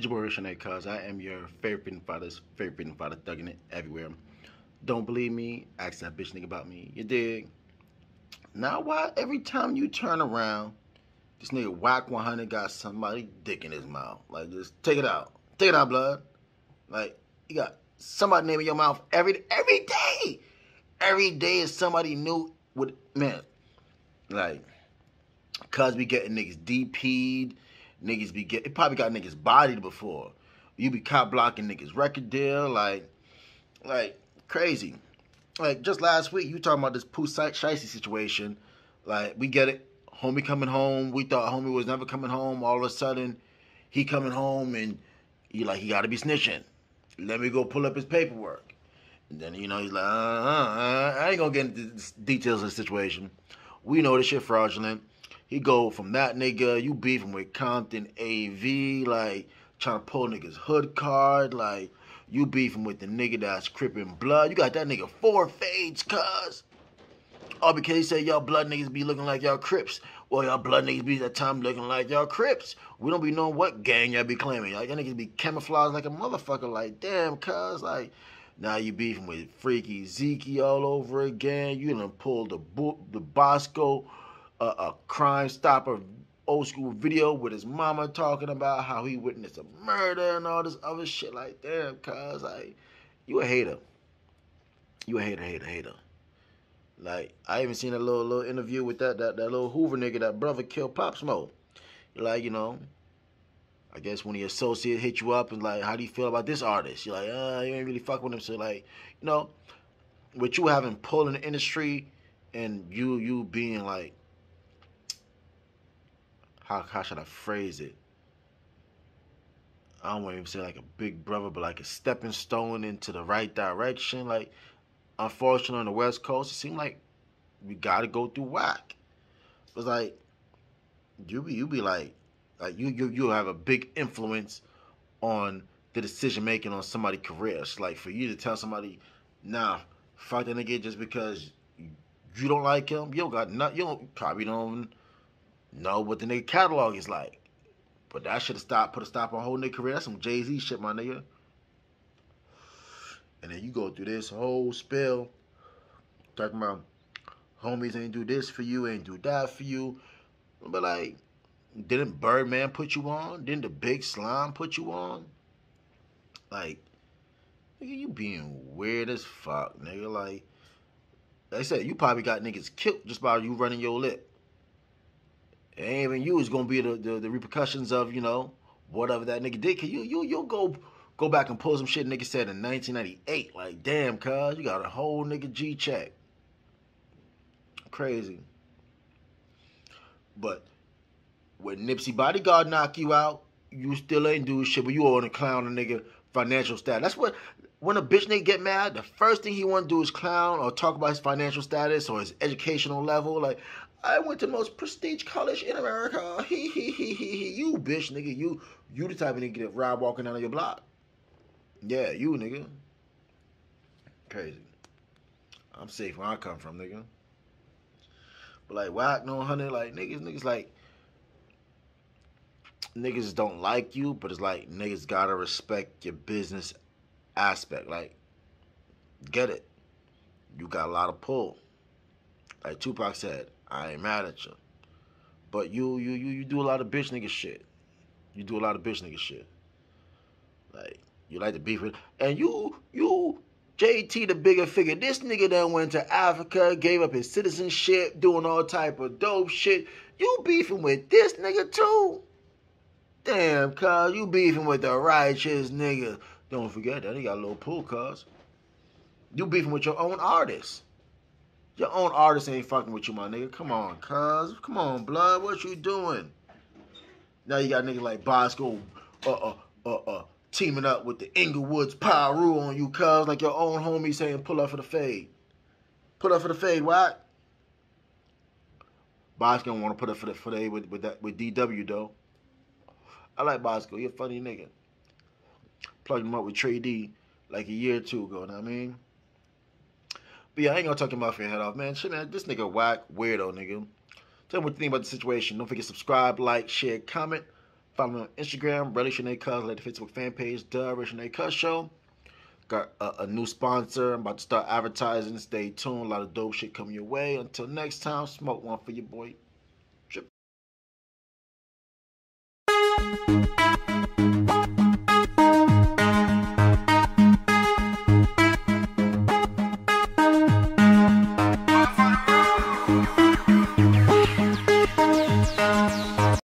It's your boy cuz I am your favorite freedom fighters, favorite freedom fighter, thugging it everywhere. Don't believe me? Ask that bitch nigga about me. You dig? Now why every time you turn around, this nigga Wack 100 got somebody dick in his mouth. Like just take it out. Take it out, blood. Like you got somebody name in your mouth every every day. Every day is somebody new with man. Like cuz we getting niggas DP'd Niggas be get, it probably got niggas bodied before. You be cop blocking niggas record deal, like, like crazy. Like just last week, you talking about this Pooh Shiesty situation. Like we get it, homie coming home. We thought homie was never coming home. All of a sudden, he coming home and he like he got to be snitching. Let me go pull up his paperwork. And then you know he's like, uh, uh, I ain't gonna get into the details of the situation. We know this shit fraudulent. He go from that nigga, you beefing with Compton AV, like trying to pull niggas hood card, like you beefing with the nigga that's crippin' blood. You got that nigga four fades, cuz. All because he said y'all blood niggas be looking like y'all crips. Well, y'all blood niggas be that time looking like y'all crips. We don't be knowing what gang y'all be claiming. Y'all, niggas be camouflaged like a motherfucker. Like, damn, cuz, like, now you beefing with Freaky Zeke all over again. You done pulled the, the Boskoe a, a Crime Stopper old school video with his mama talking about how he witnessed a murder and all this other shit. Like, damn, cuz, like, you a hater. You a hater, hater, hater. Like, I even seen a little little interview with that that, that little Hoover nigga, that brother killed Pop Smoke. Like, you know, I guess when the associate hit you up and like, how do you feel about this artist? You're like, uh, you ain't really fuck with him. So like, you know, with you having pull in the industry and you you being like how how should I phrase it? I don't want to even say like a big brother, but like a stepping stone into the right direction. Like, unfortunately, on the West Coast, it seemed like we got to go through Wack. It's like you be you be like like you you you have a big influence on the decision making on somebody's career. It's like for you to tell somebody, nah, fuck that nigga just because you don't like him. You don't got not you don't probably don't know what the nigga catalog is like. But that should have stopped, put a stop on whole nigga career. That's some Jay Z shit, my nigga. And then you go through this whole spill talking about homies ain't do this for you, ain't do that for you. But like, didn't Birdman put you on? Didn't the Big Slime put you on? Like, nigga, you being weird as fuck, nigga. Like, like I said, you probably got niggas killed just by you running your lip. Ain't even you. It's gonna be the, the, the repercussions of you know whatever that nigga did. Cause you you you'll go go back and pull some shit nigga said in 1998. Like damn, cuz you got a whole nigga G check. Crazy. But when Nipsey Bodyguard knock you out, you still ain't do shit. But you on a clown a nigga financial status. That's what when a bitch nigga get mad, the first thing he want to do is clown or talk about his financial status or his educational level. Like, I went to the most prestige college in America. He he he he he. You bitch, nigga. You you the type of nigga that ride walking down on your block. Yeah, you nigga. Crazy. I'm safe where I come from, nigga. But like Wack no hundred, like niggas, niggas like niggas don't like you, but it's like niggas gotta respect your business aspect. Like, get it. You got a lot of pull. Like Tupac said, I ain't mad at you. But you you you you do a lot of bitch nigga shit. You do a lot of bitch nigga shit. Like you like to beef with and you you JT the Bigga Figga. This nigga then went to Africa, gave up his citizenship, doing all type of dope shit. You beefing with this nigga too? Damn, cuz you beefing with the righteous nigga. Don't forget that he got a little pool, cuz. You beefing with your own artist. Your own artist ain't fucking with you, my nigga. Come on, cuz. Come on, blood. What you doing? Now you got niggas like Boskoe uh, uh, uh, uh, teaming up with the Inglewoods Pyru on you, cuz. Like your own homie saying pull up for the fade. Pull up for the fade, what? Boskoe want to put up for the fade with, with, that, with DW, though. I like Boskoe. He a funny nigga. Plugged him up with Trey D like a year or two ago, you know what I mean? But yeah, I ain't gonna talk your mouth your head off, man. Shit, man, this nigga whack, weirdo, nigga. Tell me what you think about the situation. Don't forget subscribe, like, share, comment. Follow me on Instagram, Revolutionary Cuz, like the Facebook fan page, The Revolutionary Cuz Show. Got a, a, new sponsor. I'm about to start advertising. Stay tuned. A lot of dope shit coming your way. Until next time, smoke one for your boy.